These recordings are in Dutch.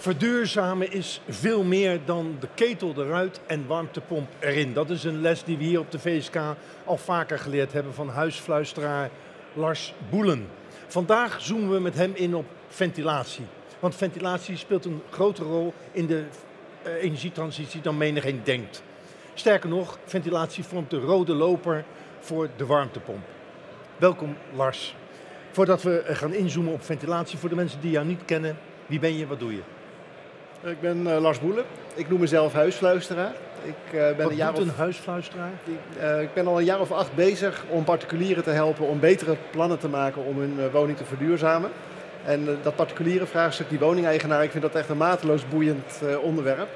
Verduurzamen is veel meer dan de ketel eruit en warmtepomp erin. Dat is een les die we hier op de VSK al vaker geleerd hebben van huisfluisteraar Lars Boelen. Vandaag zoomen we met hem in op ventilatie. Want ventilatie speelt een grotere rol in de uh, energietransitie dan menigeen denkt. Sterker nog, ventilatie vormt de rode loper voor de warmtepomp. Welkom Lars. Voordat we gaan inzoomen op ventilatie, voor de mensen die jou niet kennen, wie ben je, wat doe je? Ik ben uh, Lars Boelen. Ik noem mezelf huisfluisteraar. Ik, uh, ben Wat een jaar doet een huisfluisteraar? Ik, uh, ik, ben al een jaar of acht bezig om particulieren te helpen om betere plannen te maken om hun woning te verduurzamen. En dat particuliere vraagstuk, die woningeigenaar, ik vind dat echt een mateloos boeiend onderwerp.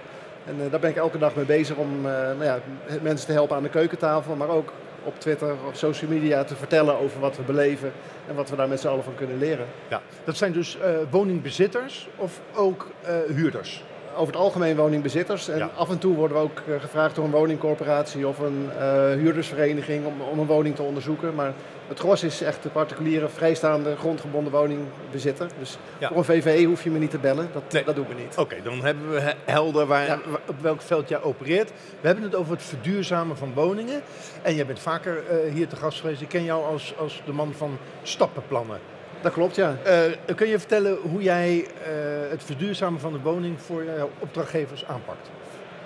En daar ben ik elke dag mee bezig om nou ja, mensen te helpen aan de keukentafel, maar ook op Twitter of social media te vertellen over wat we beleven en wat we daar met z'n allen van kunnen leren. Ja, dat zijn dus uh, woningbezitters of ook uh, huurders? Over het algemeen woningbezitters. En af en toe worden we ook uh, gevraagd door een woningcorporatie of een huurdersvereniging om, om een woning te onderzoeken. Maar het gros is echt de particuliere, vrijstaande, grondgebonden woningbezitter. Dus voor een VVE hoef je me niet te bellen, dat, dat doen we niet. Oké, dan hebben we helder waar, op welk veld jij opereert. We hebben het over het verduurzamen van woningen. En jij bent vaker uh, hier te gast geweest. Ik ken jou als, als de man van stappenplannen. Dat klopt, ja. Uh, kun je vertellen hoe jij uh, het verduurzamen van de woning voor jouw opdrachtgevers aanpakt?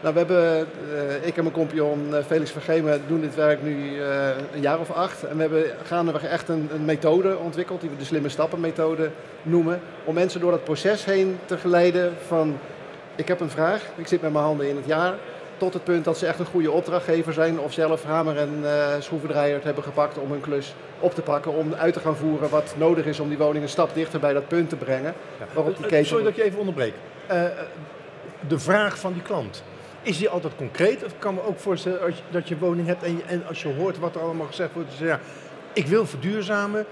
Nou, we hebben, uh, ik en mijn compagnon uh, Felix Vergemen doen dit werk nu uh, een jaar of acht. En we hebben gaandeweg echt een, een, methode ontwikkeld, die we de slimme stappen methode noemen. Om mensen door dat proces heen te geleiden van, ik heb een vraag, ik zit met mijn handen in het jaar. Tot het punt dat ze echt een goede opdrachtgever zijn of zelf hamer en schroevendraaier hebben gepakt om hun klus op te pakken. Om uit te gaan voeren wat nodig is om die woning een stap dichter bij dat punt te brengen. Ja. Waarop die keten... Sorry dat je even onderbreek. de vraag van die klant. Is die altijd concreet? Of kan me ook voorstellen als je, dat je woning hebt en, je, en, als je hoort wat er allemaal gezegd wordt, dus ja, ik wil verduurzamen,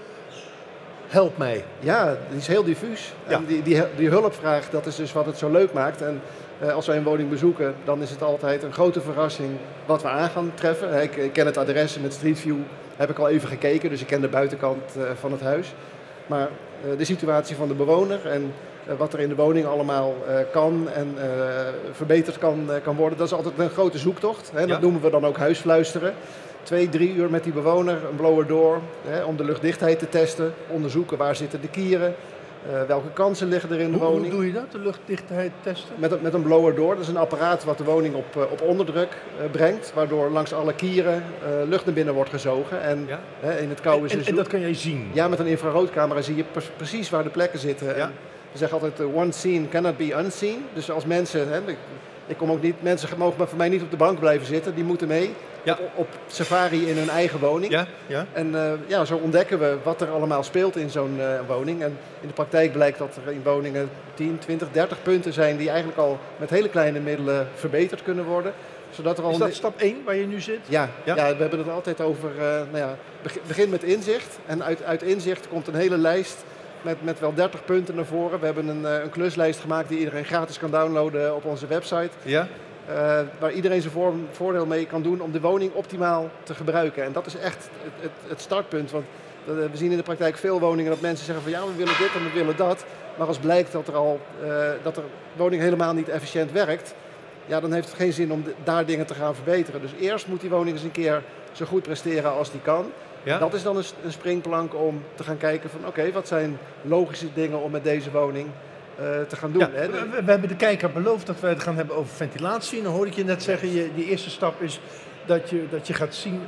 help mij. Ja, die is heel diffuus. Ja. En die, die, die hulpvraag, dat is dus wat het zo leuk maakt. En uh, als wij een woning bezoeken, dan is het altijd een grote verrassing wat we aan gaan treffen. Ik, ik ken het adres met Street View, heb ik al even gekeken, dus ik ken de buitenkant uh, van het huis. Maar uh, de situatie van de bewoner en eh, wat er in de woning allemaal eh, kan en eh, verbeterd kan, kan worden. Dat is altijd een grote zoektocht. Hè? Dat noemen we dan ook huisfluisteren. Twee, drie uur met die bewoner, een blower door, hè, om de luchtdichtheid te testen. Onderzoeken waar zitten de kieren, uh, welke kansen liggen er in de woning. Hoe doe je dat, de luchtdichtheid testen? Met, met een blower door. Dat is een apparaat wat de woning op, uh, op onderdruk uh, brengt. Waardoor langs alle kieren lucht naar binnen wordt gezogen. En ja? in het koude en, seizoen... En, en, dat kan jij zien? Ja, met een infraroodcamera zie je precies waar de plekken zitten. Ja? Zeggen altijd, uh, one scene cannot be unseen. Dus als mensen, hè, ik, ik, kom ook niet, mensen mogen voor mij niet op de bank blijven zitten, die moeten mee. Ja. Op, op, safari in hun eigen woning. Ja, ja. En uh, ja, zo ontdekken we wat er allemaal speelt in zo'n uh, woning. En in de praktijk blijkt dat er in woningen 10, 20, 30 punten zijn die eigenlijk al met hele kleine middelen verbeterd kunnen worden. Zodat er al Is dat stap 1 waar je nu zit? Ja, ja? ja we hebben het altijd over, uh, nou ja, begin met inzicht. En uit, uit inzicht komt een hele lijst met, met wel 30 punten naar voren. We hebben een, eh, een kluslijst gemaakt die iedereen gratis kan downloaden op onze website. Ja? Uh, waar iedereen zijn voor, voordeel mee kan doen om de woning optimaal te gebruiken. En dat is echt het, het, het startpunt. Want uh, we zien in de praktijk veel woningen dat mensen zeggen van ja, we willen dit en we willen dat. Maar als blijkt dat er al uh, dat de woning helemaal niet efficiënt werkt, ja, dan heeft het geen zin om de, daar dingen te gaan verbeteren. Dus eerst moet die woning eens een keer zo goed presteren als die kan. Ja? Dat is dan een, een, springplank om te gaan kijken van oké, wat zijn logische dingen om met deze woning uh, te gaan doen. Ja, hè? We, we, hebben de kijker beloofd dat we het gaan hebben over ventilatie. En dan hoorde ik je net zeggen, je, die eerste stap is dat je, dat je gaat zien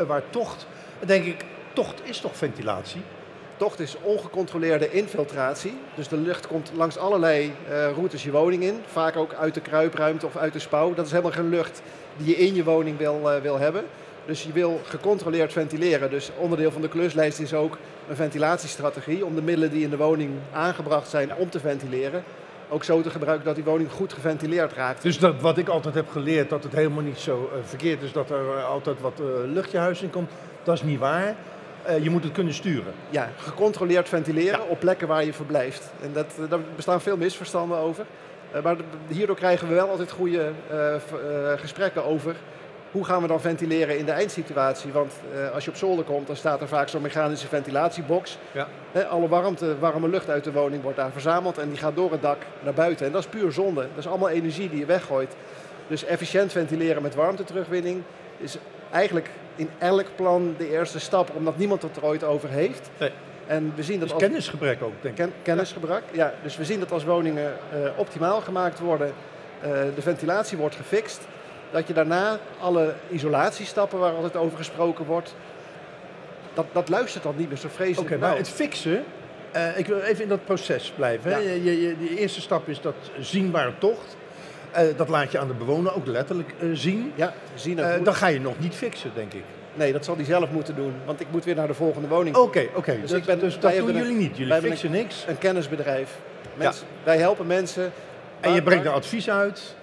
uh, waar tocht. Dan denk ik, tocht is toch ventilatie? Tocht is ongecontroleerde infiltratie. Dus de lucht komt langs allerlei uh, routes je woning in. Vaak ook uit de kruipruimte of uit de spouw. Dat is helemaal geen lucht die je in je woning wil, wil hebben. Dus je wil gecontroleerd ventileren. Dus onderdeel van de kluslijst is ook een ventilatiestrategie om de middelen die in de woning aangebracht zijn om te ventileren, ook zo te gebruiken dat die woning goed geventileerd raakt. Dus dat, wat ik altijd heb geleerd, dat het helemaal niet zo uh, verkeerd is dat er uh, altijd wat uh, lucht je huis in komt, dat is niet waar. je moet het kunnen sturen. Ja, gecontroleerd ventileren ja. op plekken waar je verblijft. En dat, daar bestaan veel misverstanden over. maar hierdoor krijgen we wel altijd goede gesprekken over hoe gaan we dan ventileren in de eindsituatie? Want uh, als je op zolder komt, dan staat er vaak zo'n mechanische ventilatiebox. Ja. alle warmte, warme lucht uit de woning wordt daar verzameld en die gaat door het dak naar buiten. En dat is puur zonde. Dat is allemaal energie die je weggooit. Dus efficiënt ventileren met warmteterugwinning is eigenlijk in elk plan de eerste stap, omdat niemand het er ooit over heeft. Nee. En we zien dat dus als kennisgebrek ook, denk ik. kennisgebrek, ja. Dus we zien dat als woningen uh, optimaal gemaakt worden, uh, de ventilatie wordt gefixt, dat je daarna alle isolatiestappen waar altijd over gesproken wordt, dat, dat luistert dan niet meer zo vreselijk Oké, okay, nou het fixen, uh, ik wil even in dat proces blijven. Ja. Je, je, de eerste stap is dat zienbare tocht. Uh, dat laat je aan de bewoner ook letterlijk uh, zien. Ja, zien dan ga je nog niet fixen, denk ik. Nee, dat zal hij zelf moeten doen, want ik moet weer naar de volgende woning. Oké, oké. Dus, dus dat doen jullie niet? Jullie fixen niks? Een kennisbedrijf. Mensen, ja. Wij helpen mensen. En je brengt een advies uit?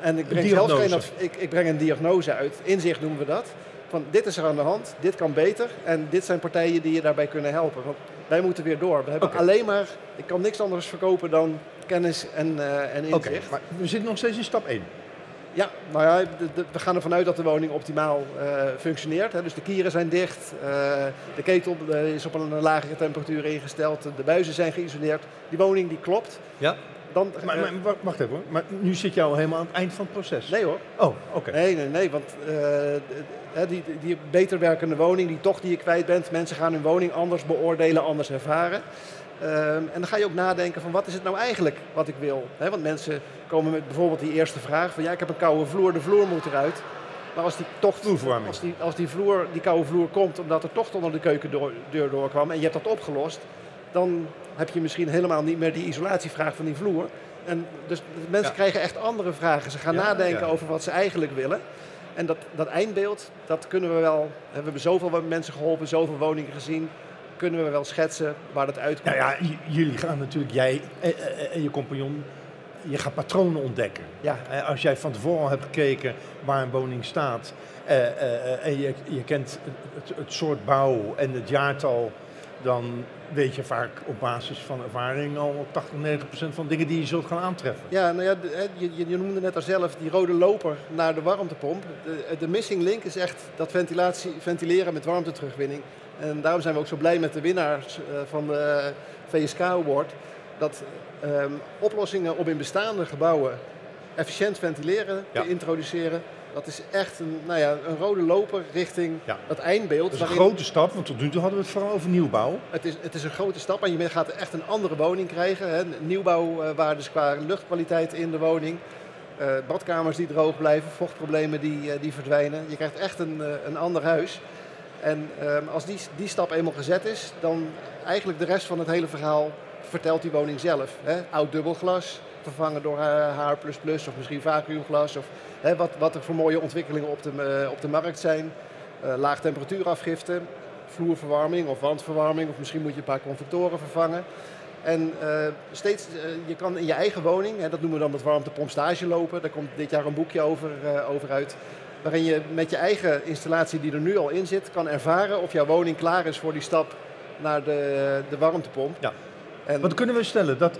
En ik breng zelfs geen ik, ik breng een diagnose uit. Inzicht noemen we dat. Van dit is er aan de hand, dit kan beter en dit zijn partijen die je daarbij kunnen helpen. Want wij moeten weer door. We hebben alleen maar, ik kan niks anders verkopen dan kennis en, uh, en inzicht. Maar we zitten nog steeds in stap 1. Ja, nou ja, we gaan ervan uit dat de woning optimaal uh, functioneert. Hè. Dus de kieren zijn dicht, uh, de ketel is op een lagere temperatuur ingesteld, de buizen zijn geïsoleerd. Die woning die klopt. Ja. Dan, maar, maar, wacht even hoor, maar nu zit je al helemaal aan het eind van het proces. Nee hoor. Oh, oké. Nee, nee, nee, want die, die beter werkende woning, die toch die je kwijt bent, mensen gaan hun woning anders beoordelen, anders ervaren. Ehm, en dan ga je ook nadenken van wat is het nou eigenlijk wat ik wil. want mensen komen met bijvoorbeeld die eerste vraag van ja, ik heb een koude vloer, de vloer moet eruit. Maar als die tocht, als die, als die, vloer, die koude vloer komt omdat er tocht onder de keukendeur doorkwam en je hebt dat opgelost, dan heb je misschien helemaal niet meer die isolatievraag van die vloer. En dus mensen krijgen echt andere vragen. Ze gaan nadenken over wat ze eigenlijk willen. En dat, dat eindbeeld, dat kunnen we wel. We hebben zoveel mensen geholpen, zoveel woningen gezien kunnen we wel schetsen waar dat uitkomt. Nou ja, jullie gaan natuurlijk, jij en je compagnon, je gaat patronen ontdekken. Ja. Als jij van tevoren al hebt gekeken waar een woning staat eh, eh, en je, je kent het, het, soort bouw en het jaartal, dan weet je vaak op basis van ervaring al 80, 90 procent van dingen die je zult gaan aantreffen. Ja, nou ja, je, je noemde net al zelf die rode loper naar de warmtepomp. De, de missing link is echt dat ventilatie, ventileren met warmteterugwinning. En daarom zijn we ook zo blij met de winnaars eh, van de VSK Award. Dat um, oplossingen om in bestaande gebouwen efficiënt ventileren te introduceren. Dat is echt een, nou ja, een rode loper richting ja. het eindbeeld. Dat is een grote stap, want tot nu toe hadden we het vooral over nieuwbouw. Het is, het is een grote stap en je gaat echt een andere woning krijgen. Hè. Nieuwbouwwaardes qua luchtkwaliteit in de woning. Uh, badkamers die droog blijven, vochtproblemen die, uh, die verdwijnen. Je krijgt echt een, uh, een ander huis. En um, als die, die stap eenmaal gezet is, dan eigenlijk de rest van het hele verhaal vertelt die woning zelf. Hè? Oud dubbelglas, vervangen door HR++ of misschien vacuümglas. Of hè, wat, wat er voor mooie ontwikkelingen op de, uh, op de markt zijn. Uh, laag temperatuurafgifte, vloerverwarming of wandverwarming. Of misschien moet je een paar convectoren vervangen. En uh, steeds, je kan in je eigen woning, hè, dat noemen we dan het warmtepomp stage lopen. Daar komt dit jaar een boekje over, over uit waarin je met je eigen installatie die er nu al in zit, kan ervaren of jouw woning klaar is voor die stap naar de, de warmtepomp. Ja. En Wat kunnen we stellen? Dat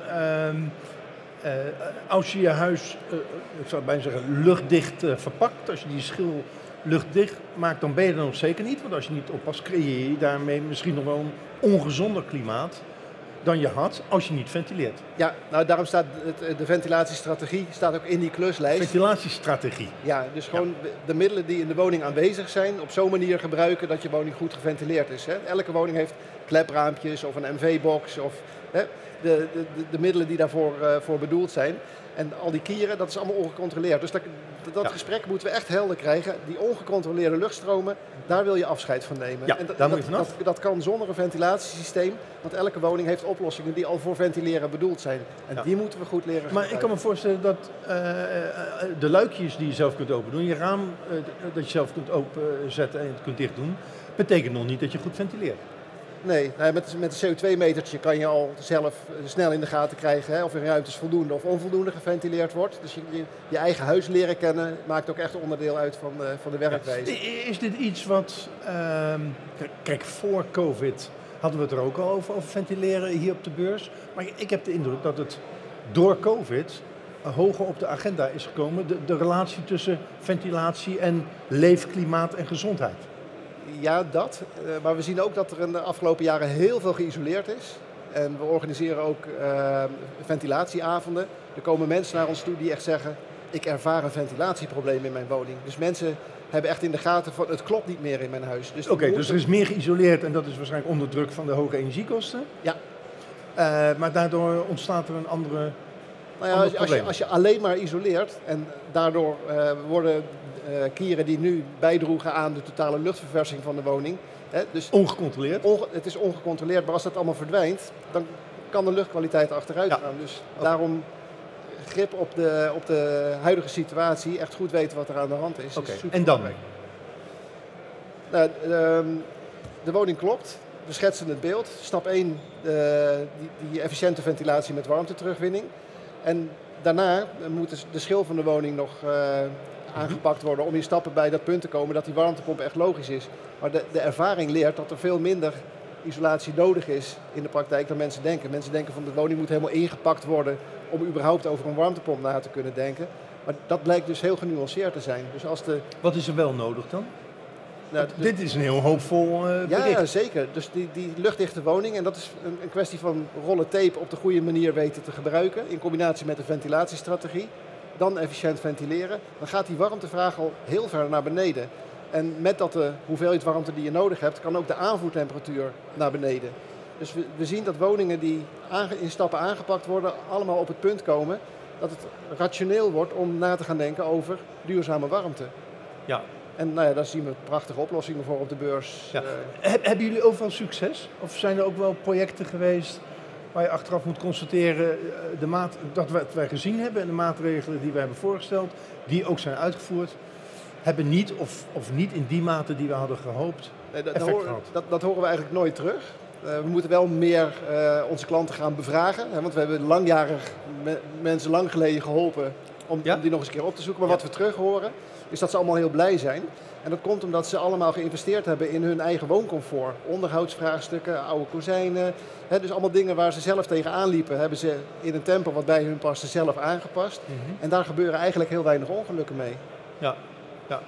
uh, uh, als je je huis, uh, ik zou bijna zeggen, luchtdicht verpakt, als je die schil luchtdicht maakt, dan ben je er nog zeker niet. Want als je niet oppast, creëer je daarmee misschien nog wel een ongezonder klimaat dan je had als je niet ventileert. Ja, nou daarom staat het, de ventilatiestrategie staat ook in die kluslijst. Ventilatiestrategie. Ja, dus gewoon de middelen die in de woning aanwezig zijn, op zo'n manier gebruiken dat je woning goed geventileerd is. Hè. Elke woning heeft klepraampjes of een MV-box of hè, de, de, de, middelen die daarvoor uh, voor bedoeld zijn. En al die kieren, dat is allemaal ongecontroleerd. Dus dat, dat gesprek moeten we echt helder krijgen. Die ongecontroleerde luchtstromen, daar wil je afscheid van nemen. Ja, en daar moet je vanaf. Dat, dat, kan zonder een ventilatiesysteem. Want elke woning heeft oplossingen die al voor ventileren bedoeld zijn. En die moeten we goed leren Maar ik kan me voorstellen dat uh, de luikjes die je zelf kunt open doen, je raam uh, dat je zelf kunt openzetten en het kunt dicht doen, betekent nog niet dat je goed ventileert. Nee, met, met een CO2-metertje kan je al zelf snel in de gaten krijgen hè, of in ruimtes voldoende of onvoldoende geventileerd wordt. Dus je, je, eigen huis leren kennen maakt ook echt onderdeel uit van, uh, van de werkwijze. Is dit iets wat, uh, kijk, voor COVID hadden we het er ook al over, over ventileren hier op de beurs. Maar ik heb de indruk dat het door COVID hoger op de agenda is gekomen. De, de relatie tussen ventilatie en leefklimaat en gezondheid. Ja, dat. Uh, maar we zien ook dat er in de afgelopen jaren heel veel geïsoleerd is. En we organiseren ook uh, ventilatieavonden. Er komen mensen naar ons toe die echt zeggen: Ik ervaar een ventilatieprobleem in mijn woning. Dus mensen hebben echt in de gaten van het klopt niet meer in mijn huis. Dus Oké, dus er is meer geïsoleerd en dat is waarschijnlijk onder druk van de hoge energiekosten. Ja. Uh, maar daardoor ontstaat er een andere. Nou ja, als je, als, je, alleen maar isoleert en daardoor uh, worden uh, kieren die nu bijdroegen aan de totale luchtverversing van de woning. Hè, dus ongecontroleerd? Onge het is ongecontroleerd, maar als dat allemaal verdwijnt, dan kan de luchtkwaliteit achteruit gaan. Dus daarom grip op de, op de huidige situatie, echt goed weten wat er aan de hand is. Oké, en dan? Nou, de, ehm, de, woning klopt. We schetsen het beeld. Stap 1, die, die, efficiënte ventilatie met warmteterugwinning. En daarna moet de schil van de woning nog uh, aangepakt worden om in stappen bij dat punt te komen dat die warmtepomp echt logisch is. Maar de, de ervaring leert dat er veel minder isolatie nodig is in de praktijk dan mensen denken. Mensen denken van de woning moet helemaal ingepakt worden om überhaupt over een warmtepomp na te kunnen denken. Maar dat blijkt dus heel genuanceerd te zijn. Dus als de... Wat is er wel nodig dan? Nou, dit is een heel hoopvol uh, Ja, zeker. Dus die, die luchtdichte woning, en dat is een, een, kwestie van rollen tape op de goede manier weten te gebruiken, in combinatie met een ventilatiestrategie, dan efficiënt ventileren, dan gaat die warmtevraag al heel ver naar beneden. En met dat de hoeveelheid warmte die je nodig hebt, kan ook de aanvoertemperatuur naar beneden. Dus we, we zien dat woningen die in stappen aangepakt worden, allemaal op het punt komen dat het rationeel wordt om na te gaan denken over duurzame warmte. Ja. En nou ja, daar zien we prachtige oplossingen voor op de beurs. Ja. Uh, hebben jullie overal succes? Of zijn er ook wel projecten geweest waar je achteraf moet constateren eh, de maat, dat wat wij gezien hebben en de maatregelen die wij hebben voorgesteld, die ook zijn uitgevoerd, hebben niet of, of niet in die mate die we hadden gehoopt nee, dat, dat, dat, horen we eigenlijk nooit terug. Uh, we moeten wel meer uh, onze klanten gaan bevragen. Hè, want we hebben langjarig me mensen lang geleden geholpen om, ja? om, die nog eens een keer op te zoeken. Maar ja. wat we terug horen, is dat ze allemaal heel blij zijn. En dat komt omdat ze allemaal geïnvesteerd hebben in hun eigen wooncomfort. Onderhoudsvraagstukken, oude kozijnen. Hè, dus allemaal dingen waar ze zelf tegenaan liepen, hebben ze in een tempo wat bij hun paste zelf aangepast. Mm -hmm. En daar gebeuren eigenlijk heel weinig ongelukken mee. Ja, ja.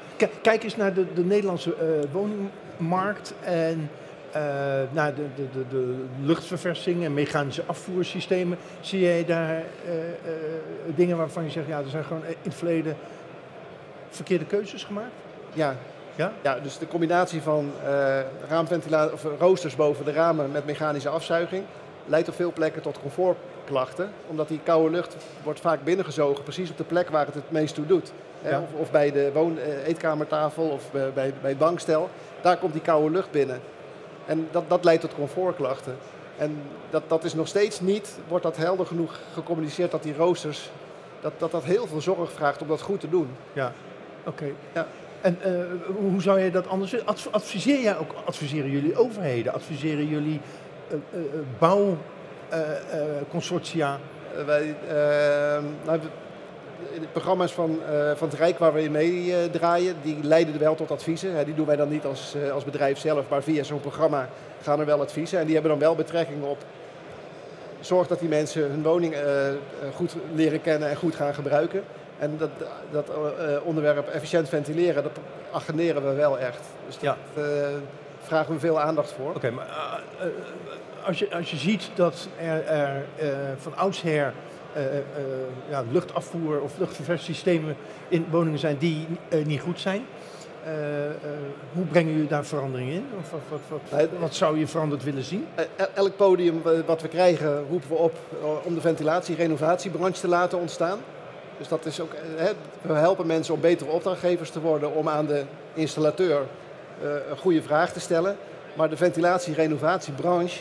Kijk eens naar de, de Nederlandse uh, woningmarkt en naar de, de, de, de, luchtverversing en mechanische afvoersystemen. Zie jij daar uh, dingen waarvan je zegt, ja, er zijn gewoon in het verleden verkeerde keuzes gemaakt? Ja. Ja? ja, dus de combinatie van raamventilatie of roosters boven de ramen met mechanische afzuiging leidt op veel plekken tot comfortklachten. Omdat die koude lucht wordt vaak binnengezogen, precies op de plek waar het het meest toe doet. Ja. Of, of, bij de woon, eetkamertafel of bij, bij het bankstel. Daar komt die koude lucht binnen. En dat, dat leidt tot comfortklachten. En dat, dat is nog steeds niet, wordt dat helder genoeg gecommuniceerd dat die roosters, dat, dat dat heel veel zorg vraagt om dat goed te doen. Ja, oké. Ja. En uh, hoe zou je dat anders Adviseer jij ook, adviseren jullie overheden, adviseren jullie uh, uh, bouwconsortia? wij, nou, de programma's van, uh, van het Rijk waar we in mee uh, draaien, die leiden wel tot adviezen. Die doen wij dan niet als, als bedrijf zelf, maar via zo'n programma gaan er wel adviezen. En die hebben dan wel betrekking op zorg dat die mensen hun woning goed leren kennen en goed gaan gebruiken. En dat, dat onderwerp efficiënt ventileren, dat agenderen we wel echt. Dus daar ja. vragen we veel aandacht voor. Oké, maar als, je, als je ziet dat er, er van oudsher ja, luchtafvoer of luchtverversiesystemen in woningen zijn die niet goed zijn. hoe brengen jullie daar verandering in? Of wat, wat, wat, wat, zou je veranderd willen zien? Elk podium wat we krijgen roepen we op om de ventilatie-renovatiebranche te laten ontstaan. Dus dat is ook, we helpen mensen om betere opdrachtgevers te worden om aan de installateur een goede vraag te stellen. Maar de ventilatie-renovatiebranche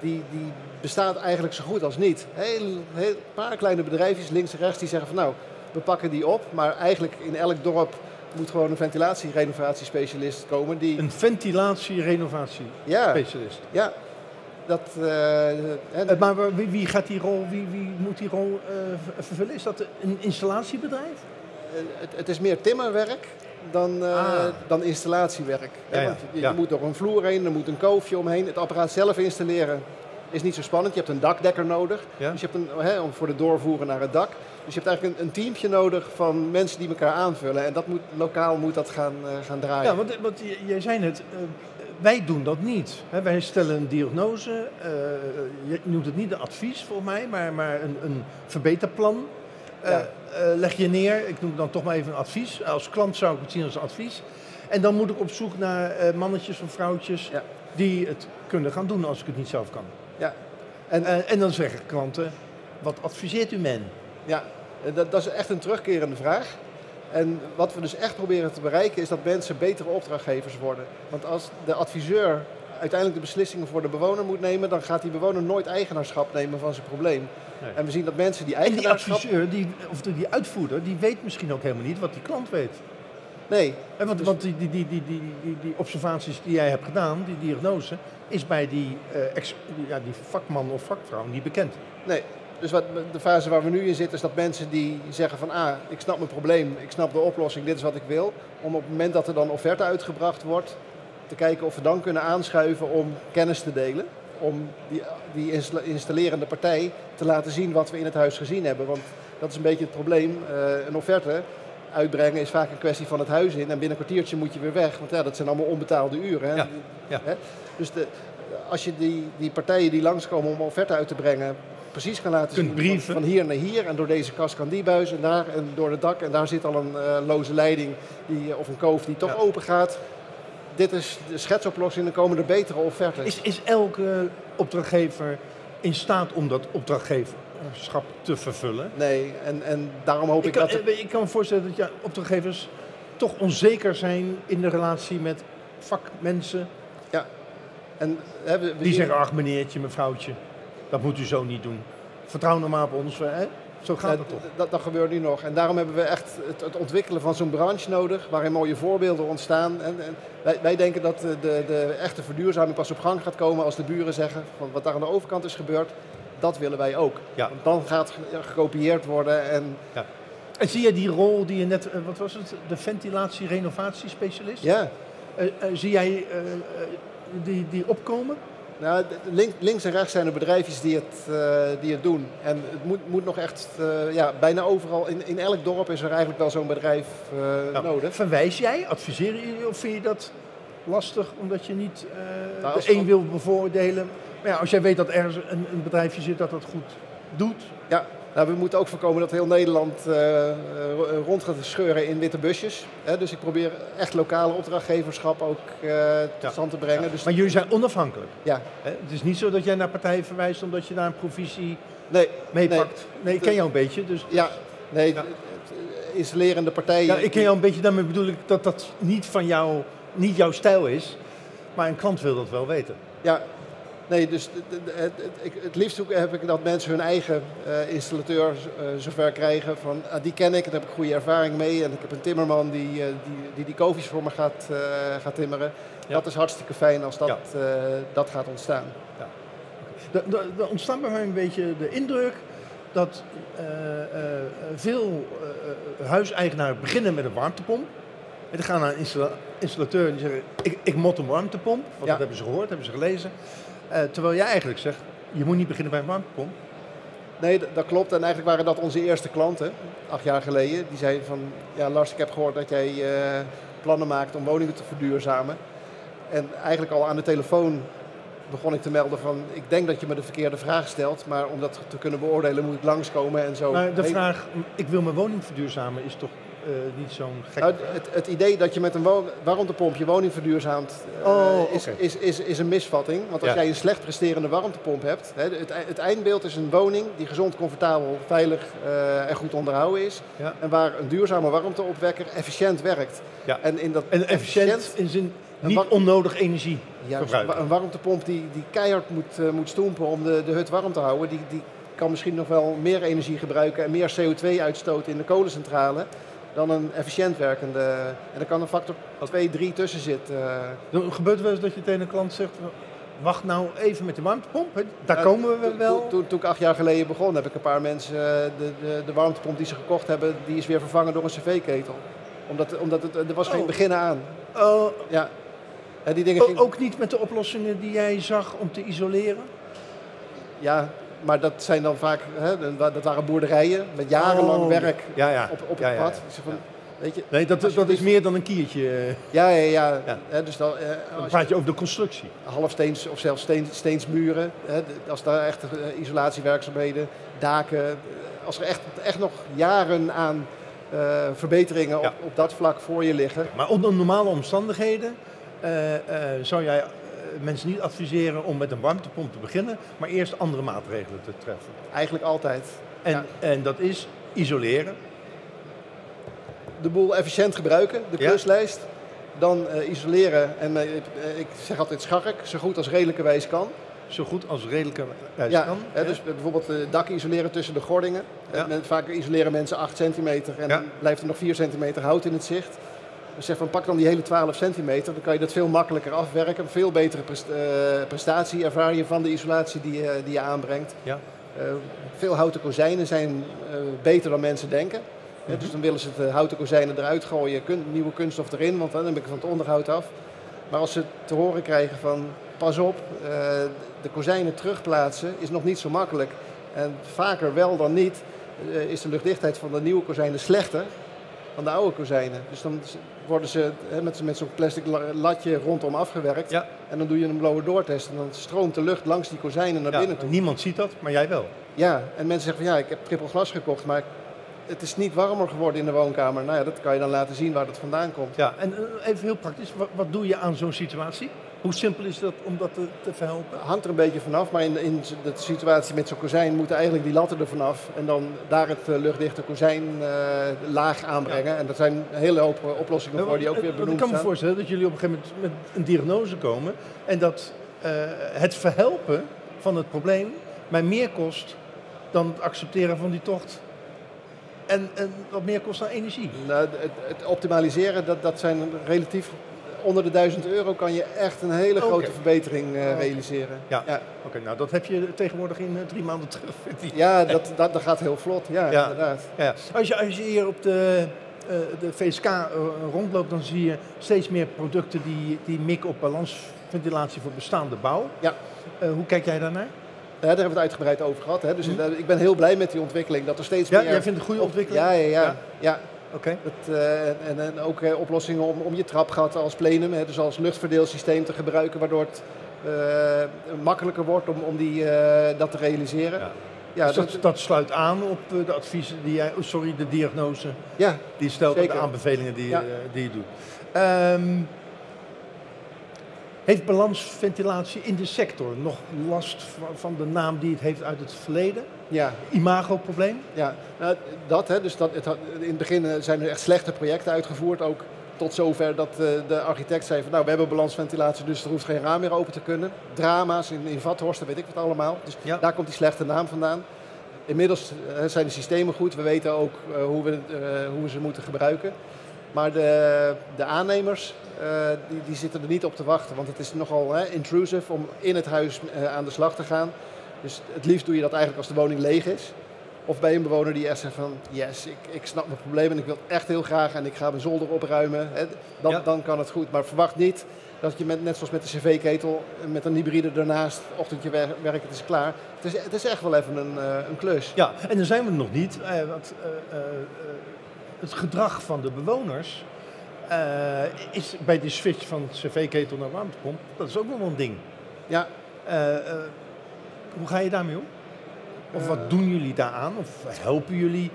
die, die bestaat eigenlijk zo goed als niet. Heel, heel paar kleine bedrijfjes links en rechts die zeggen van nou, we pakken die op. Maar eigenlijk in elk dorp moet gewoon een ventilatie-renovatiespecialist komen. Die... Een ventilatie-renovatiespecialist? Ja, ja. Dat, uh, maar wie, wie, gaat die rol, wie, wie moet die rol uh, vervullen? Is dat een installatiebedrijf? Het, het, is meer timmerwerk dan, ah. dan installatiewerk. Ja, ja. Je, je, moet door een vloer heen, er moet een koofje omheen. Het apparaat zelf installeren is niet zo spannend. Je hebt een dakdekker nodig. Dus je hebt een, hè, voor de doorvoeren naar het dak. Dus je hebt eigenlijk een, een teampje nodig van mensen die elkaar aanvullen. En dat moet, lokaal moet dat gaan, uh, gaan draaien. Ja, want, want jij zei net, uh, wij doen dat niet. Hè? Wij stellen een diagnose, uh, je noemt het niet een advies volgens mij, maar, maar een, een verbeterplan. Ja. leg je neer, ik noem dan toch maar even een advies. Als klant zou ik het zien als een advies. En dan moet ik op zoek naar mannetjes of vrouwtjes ja. die het kunnen gaan doen als ik het niet zelf kan. En, en dan zeggen klanten, wat adviseert u men? Ja, dat, dat is echt een terugkerende vraag. En wat we dus echt proberen te bereiken is dat mensen betere opdrachtgevers worden. Want als de adviseur uiteindelijk de beslissingen voor de bewoner moet nemen, dan gaat die bewoner nooit eigenaarschap nemen van zijn probleem. Nee. En we zien dat mensen die eigenaarschap... En die adviseur, die, of die uitvoerder, die weet misschien ook helemaal niet wat die klant weet. Nee. En want, dus... want die, die, die, die, die, die, observaties die jij hebt gedaan, die diagnose, is bij die, uh, ex, ja, die vakman of vakvrouw niet bekend. Nee, dus wat, de fase waar we nu in zitten is dat mensen die zeggen van ah, ik snap mijn probleem, ik snap de oplossing, dit is wat ik wil. Om op het moment dat er dan offerte uitgebracht wordt, te kijken of we dan kunnen aanschuiven om kennis te delen. Om die, die installerende partij te laten zien wat we in het huis gezien hebben. Want dat is een beetje het probleem. Uh, een offerte uitbrengen is vaak een kwestie van het huis in. En binnen een kwartiertje moet je weer weg. Want ja, dat zijn allemaal onbetaalde uren. Hè? Ja, ja. Dus de, als je die, die partijen die langskomen om offerte uit te brengen precies kan laten zien. Brieven. Van, hier naar hier en door deze kast kan die buis en daar en door het dak. En daar zit al een uh, loze leiding die, of een koof die toch ja. open gaat. Dit is de schetsoplossing, dan komen er betere offertes. Is, is elke opdrachtgever in staat om dat te vervullen? Nee, en, en daarom hoop ik, ik kan, dat... Ik kan me voorstellen dat ja, opdrachtgevers toch onzeker zijn in de relatie met vakmensen. Ja. En, hè, we, we die zeggen, ach meneertje, mevrouwtje. Dat moet u zo niet doen. Vertrouw nou maar op ons. Hè? Zo gaat het toch? Dat, dat, gebeurt nu nog. En daarom hebben we echt het, het ontwikkelen van zo'n branche nodig, waarin mooie voorbeelden ontstaan. En, en wij, wij, denken dat de, de, de, echte verduurzaming pas op gang gaat komen als de buren zeggen van wat daar aan de overkant is gebeurd, dat willen wij ook. Ja. Want dan gaat gekopieerd worden. En, ja. en zie je die rol die je net, eh, wat was het, de ventilatie-renovatiespecialist? Ja. Uh, uh, zie jij die, die opkomen? Nou, links en rechts zijn er bedrijfjes die het, uh, die het doen. En het moet, moet nog echt, uh, ja, bijna overal, in, in elk dorp is er eigenlijk wel zo'n bedrijf uh, nou, nodig. Verwijs jij, adviseer je of vind je dat lastig omdat je niet nou, de een wil bevoordelen? Maar ja, als jij weet dat ergens een, een bedrijfje zit dat dat goed doet. Ja, nou, we moeten ook voorkomen dat heel Nederland uh, rond gaat scheuren in witte busjes. Hè, dus ik probeer echt lokale opdrachtgeverschap ook uh, tot stand te brengen. Ja. Dus maar jullie zijn onafhankelijk? Ja. Het is niet zo dat jij naar partijen verwijst omdat je daar een provisie nee, meepakt? Nee, nee, ik ken jou een beetje. Dus... Ja, nee, ja. installerende partijen... Ja, ik ken jou een beetje, daarmee bedoel ik dat dat niet van jou, niet jouw stijl is. Maar een klant wil dat wel weten. Ja, Nee, dus het, het, het, liefst heb ik dat mensen hun eigen uh, installateur uh, zover krijgen van ah, die ken ik, daar heb ik goede ervaring mee en ik heb een timmerman die uh, die, die, die koffies voor me gaat, gaat timmeren. Ja. Dat is hartstikke fijn als dat, ja. dat gaat ontstaan. Ja. Er ontstaat bij mij een beetje de indruk dat veel huiseigenaren beginnen met een warmtepomp. En die gaan naar een installateur en die zeggen, ik, ik mot een warmtepomp. Want dat hebben ze gehoord, hebben ze gelezen. Uh, terwijl jij eigenlijk zegt, je moet niet beginnen bij een warmtepomp. Nee, dat klopt. En eigenlijk waren dat onze eerste klanten, acht jaar geleden. Die zeiden van, ja Lars, ik heb gehoord dat jij uh, plannen maakt om woningen te verduurzamen. En eigenlijk al aan de telefoon begon ik te melden van, ik denk dat je me de verkeerde vraag stelt, maar om dat te kunnen beoordelen moet ik langskomen en zo. Maar de vraag, ik wil mijn woning verduurzamen, is toch niet zo'n gek... Nou, het, het, idee dat je met een warmtepomp je woning verduurzaamt uh, oh, is, okay. is, is, is, een misvatting. Want als ja. jij een slecht presterende warmtepomp hebt, hè, het, het, eindbeeld is een woning die gezond, comfortabel, veilig uh, en goed onderhouden is. Ja. En waar een duurzame warmteopwekker efficiënt werkt. Ja. En, in dat en efficiënt, efficiënt in zin niet onnodig energie ja, Een warmtepomp die, die keihard moet, moet stoempen om de, de hut warm te houden, die, die kan misschien nog wel meer energie gebruiken en meer CO2 uitstoten in de kolencentrale dan een efficiënt werkende. En er kan een factor 2, 3 tussen zitten. Gebeurt wel eens dat je tegen een klant zegt, wacht nou even met de warmtepomp. Daar komen we wel. Toen, toen, ik acht jaar geleden begon, heb ik een paar mensen, eh, de, de, de warmtepomp die ze gekocht hebben, die is weer vervangen door een cv-ketel. Omdat, omdat het, er was geen oh. begin aan. Oh. Ja. Die dingen ging... Ook niet met de oplossingen die jij zag om te isoleren? Ja, maar dat zijn dan vaak, hè, dat waren boerderijen met jarenlang Oh, werk ja, ja. op, op het pad. Dus van, Weet je, Nee, dat, dat is dus- meer dan een kiertje. eh. ja, ja, ja. Dus dan, eh, Dan praat je over de constructie. halfsteens of zelfs steen, steensmuren, hè, als daar echt eh, isolatiewerkzaamheden, daken, eh, als er echt, echt nog jaren aan verbeteringen op, op dat vlak voor je liggen. Maar onder normale omstandigheden zou jij mensen niet adviseren om met een warmtepomp te beginnen, maar eerst andere maatregelen te treffen. Eigenlijk altijd. En, Ja. en dat is isoleren. de boel efficiënt gebruiken, de Ja. kluslijst. Dan eh, isoleren en eh, ik zeg altijd schark, zo goed als redelijkerwijs kan. Zo goed als redelijke wijze ja, kan. hè, dus bijvoorbeeld eh, dak isoleren tussen de gordingen. Eh, vaak isoleren mensen 8 centimeter en dan blijft er nog 4 centimeter hout in het zicht. Zeg van pak dan die hele 12 centimeter, dan kan je dat veel makkelijker afwerken. Veel betere eh, prestatie ervaar je van de isolatie die, je- die je aanbrengt. Ja. Eh, veel houten kozijnen zijn eh, beter dan mensen denken. Mhm. dus dan willen ze de houten kozijnen eruit gooien, kun- nieuwe kunststof erin, want dan heb ik van het onderhoud af. Maar als ze te horen krijgen van pas op, eh, de kozijnen terugplaatsen is nog niet zo makkelijk. En vaker wel dan niet eh, is de luchtdichtheid van de nieuwe kozijnen slechter dan de oude kozijnen. Dus dan worden ze met, met zo'n plastic la- latje rondom afgewerkt. Ja. En dan doe je een blower door test en dan stroomt de lucht langs die kozijnen naar Ja, binnen toe. niemand ziet dat, maar jij wel. Ja, en mensen zeggen van ja, ik heb triple glas gekocht, maar het is niet warmer geworden in de woonkamer. Nou ja, dat kan je dan laten zien waar dat vandaan komt. Ja, en eh, even heel praktisch, wat, wat doe je aan zo'n situatie? Hoe simpel is dat om dat te, te verhelpen? Hangt er een beetje vanaf, maar in, in de situatie met zo'n kozijn moeten eigenlijk die latten er vanaf. En dan daar het eh, luchtdichte kozijn eh, laag aanbrengen. En dat zijn een hele hoop eh, oplossingen voor die ook weer want ik benoemd kan me voorstellen dat jullie op een gegeven moment met een diagnose komen en dat het verhelpen van het probleem mij meer kost dan het accepteren van die tocht. En, en wat meer kost aan energie. Nou, het, het optimaliseren, dat, dat zijn relatief onder de 1000 euro kan je echt een hele grote verbetering eh, realiseren. Ja. ja. Oké, nou dat heb je tegenwoordig in eh, drie maanden terug. vind ik. Ja, dat, dat, dat gaat heel vlot. Ja, Ja. inderdaad. Ja, als, je, als je hier op de, eh, de VSK rondloopt, dan zie je steeds meer producten die, die mikken op balansventilatie voor bestaande bouw. Ja. Hoe kijk jij daarnaar? Ja, daar hebben we het uitgebreid over gehad. Hè. Dus Mhm. ik ben heel blij met die ontwikkeling. Dat er steeds Ja, meer... jij vindt het een goede ontwikkeling? Ja, ja, ja. Ja. Oké. Het, eh, en, en ook eh, oplossingen om, om je trapgat als plenum, hè, dus als luchtverdeelsysteem te gebruiken, waardoor het eh, makkelijker wordt om, om die, eh, dat te realiseren. Ja. Ja, dus dat, dat, dat sluit aan op eh, de adviezen die jij, oh, sorry, de diagnose ja, die je stelt en Zeker. de aanbevelingen die, Ja. eh, die je doet. Ehm, heeft balansventilatie in de sector nog last van, van de naam die het heeft uit het verleden? Ja, Imagoprobleem? ja. Nou, dat, hè, dus dat, het, in het begin eh, zijn er echt slechte projecten uitgevoerd, ook tot zover dat eh, de architect zei van nou, we hebben balansventilatie, dus er hoeft geen raam meer open te kunnen. Drama's in, in Vathorst, weet ik wat allemaal. Dus Ja. daar komt die slechte naam vandaan. Inmiddels eh, zijn de systemen goed, we weten ook hoe, we, hoe we ze moeten gebruiken. Maar de, de aannemers, die, die zitten er niet op te wachten, want het is nogal hè, intrusive om in het huis aan de slag te gaan. Dus het liefst doe je dat eigenlijk als de woning leeg is. Of bij een bewoner die echt zegt van, yes, ik, ik snap mijn probleem en ik wil het echt heel graag en ik ga mijn zolder opruimen. Hè, dan, Ja. dan kan het goed. Maar verwacht niet dat je met, net zoals met de cv-ketel, met een hybride ernaast, ochtendje wer- werken, het is klaar. Het is, het is echt wel even een, eh, een klus. Ja, en dan zijn we nog niet. eh, want, eh, het gedrag van de bewoners is bij de switch van cv-ketel naar warmtepomp, dat is ook wel een ding. Ja, hoe ga je daarmee om? Of wat Eh. doen jullie daaraan? Of helpen jullie?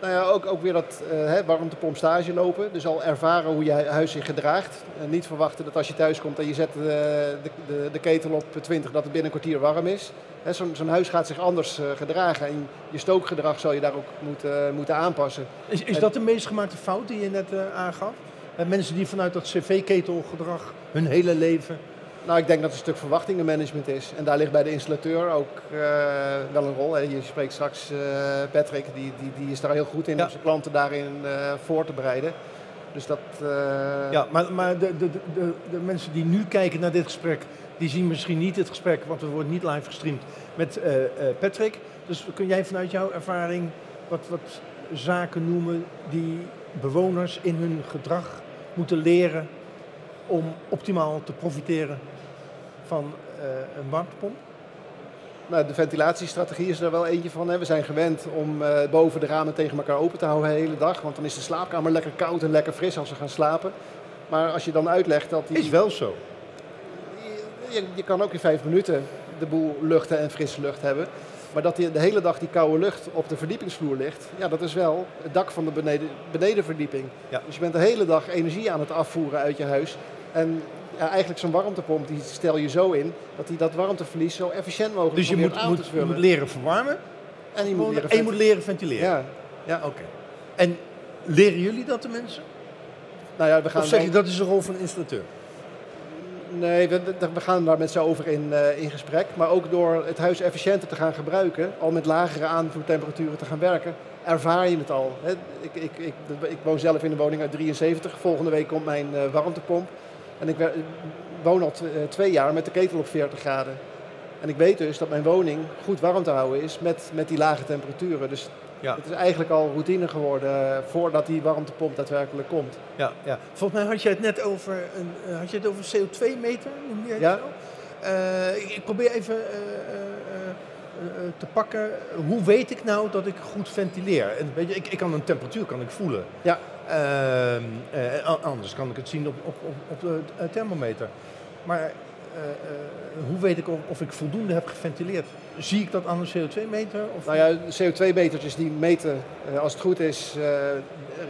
Nou ja, ook, ook weer dat eh hè, warmtepomp stage lopen. Dus al ervaren hoe je hu- huis zich gedraagt. En niet verwachten dat als je thuis komt en je zet eh, de, de, de ketel op 20, dat het binnen een kwartier warm is. Hè, Zo'n zo'n huis gaat zich anders eh, gedragen. En je stookgedrag zal je daar ook moeten, moeten aanpassen. Is, is dat de meest gemaakte fout die je net eh, aangaf? Eh, mensen die vanuit dat cv-ketelgedrag hun hele leven. Nou, ik denk dat het een stuk verwachtingenmanagement is. En daar ligt bij de installateur ook eh, wel een rol. Hè. Je spreekt straks eh, Patrick, die, die, die is daar heel goed in Ja. om zijn klanten daarin eh, voor te bereiden. Dus dat... Ja, maar, maar de, de, de, de, mensen die nu kijken naar dit gesprek, die zien misschien niet het gesprek, want we worden niet live gestreamd met Patrick. Dus kun jij vanuit jouw ervaring wat, wat zaken noemen die bewoners in hun gedrag moeten leren om optimaal te profiteren van eh, een warmtepomp? Nou, de ventilatiestrategie is er wel eentje van. Hè. We zijn gewend om uh, boven de ramen tegen elkaar open te houden de hele dag. Want dan is de slaapkamer lekker koud en lekker fris als we gaan slapen. Maar als je dan uitlegt dat die... Is wel zo. Je, je kan ook in vijf minuten de boel luchten en frisse lucht hebben. Maar dat die de hele dag die koude lucht op de verdiepingsvloer ligt, ja, dat is wel het dak van de beneden, benedenverdieping. Ja. Dus je bent de hele dag energie aan het afvoeren uit je huis. En ja, eigenlijk zo'n warmtepomp die stel je zo in dat hij dat warmteverlies zo efficiënt mogelijk dus je moet, moet, je moet leren verwarmen en je moet leren, en je moet leren ventileren. Ja, ja. oké. En leren jullie dat de mensen? Nou ja, we gaan of zeg je dat is de rol van een installateur? Nee, we, we, gaan daar met ze over in, uh, in gesprek. Maar ook door het huis efficiënter te gaan gebruiken, al met lagere aanvoertemperaturen te gaan werken, ervaar je het al. Ik, ik, ik, ik, woon zelf in een woning uit 73. Volgende week komt mijn uh, warmtepomp. En ik woon al eh, twee jaar met de ketel op 40 graden. En ik weet dus dat mijn woning goed warm te houden is met, met die lage temperaturen. Dus ja. het is eigenlijk al routine geworden eh, voordat die warmtepomp daadwerkelijk komt. Ja, ja. Volgens mij had je het net over, een, eh, had je het over CO2-meter, ja. Uh, ik, probeer even te pakken. Hoe weet ik nou dat ik goed ventileer? En weet je, ik, ik kan een temperatuur kan ik voelen. Ja. Ehm, eh, anders kan ik het zien op, op, op, op de eh, thermometer. Maar uh, hoe weet ik of, of, ik voldoende heb geventileerd? Zie ik dat aan een CO2-meter? Nou ja, CO2-metertjes die meten, als het goed is,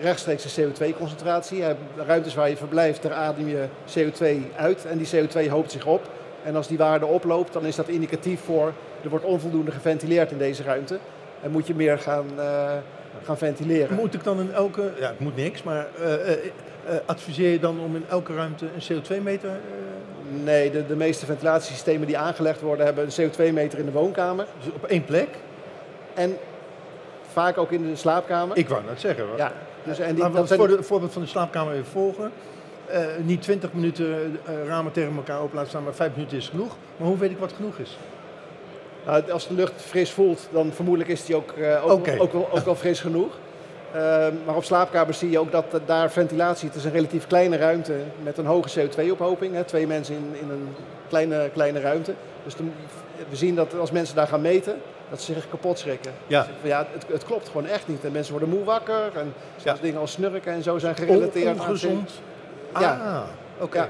rechtstreeks de CO2-concentratie. ruimtes waar je verblijft, daar adem je CO2 uit en die CO2 hoopt zich op. En als die waarde oploopt, dan is dat indicatief voor er wordt onvoldoende geventileerd in deze ruimte. En moet je meer gaan, gaan ventileren. Moet ik dan in elke, ja het moet niks, maar uh, uh, adviseer je dan om in elke ruimte een CO2-meter? Nee, de, de meeste ventilatiesystemen die aangelegd worden hebben een CO2-meter in de woonkamer. Dus op één plek? En vaak ook in de slaapkamer. Ik wou net zeggen. Hoor. Ja. Dus, en die, Laten we voor het voorbeeld van de slaapkamer even volgen. niet 20 minuten ramen tegen elkaar open laten staan, maar 5 minuten is genoeg. Maar hoe weet ik wat genoeg is? Nou, als de lucht fris voelt, dan vermoedelijk is die ook, uh, ook, ook, wel, ook, wel, fris genoeg. Uh, maar op slaapkamers zie je ook dat daar ventilatie, het is een relatief kleine ruimte met een hoge CO2-ophoping. Twee mensen in, in een kleine, kleine ruimte. Dus we zien dat als mensen daar gaan meten, dat ze zich kapot schrikken. Ja. Van, ja het, het, klopt gewoon echt niet. En mensen worden moe wakker en ja. dingen als snurken en zo zijn gerelateerd On, ongezond. aan... Ja. Ah, oké.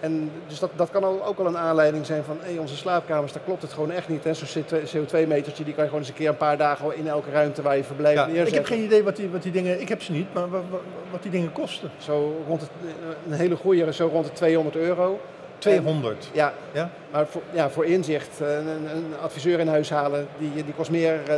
En dus dat, dat kan ook wel een aanleiding zijn van hey, onze slaapkamers, daar klopt het gewoon echt niet. Zo'n CO2-metertje, die kan je gewoon eens een keer een paar dagen in elke ruimte waar je verblijft ja, neerzetten. Ik heb geen idee wat die, wat die dingen, ik heb ze niet, maar wat, wat die dingen kosten. Zo rond het, een hele goede, zo rond de 200 euro. 200? ja, ja, maar voor, ja, voor inzicht, een, een adviseur in huis halen, die, die kost meer uh,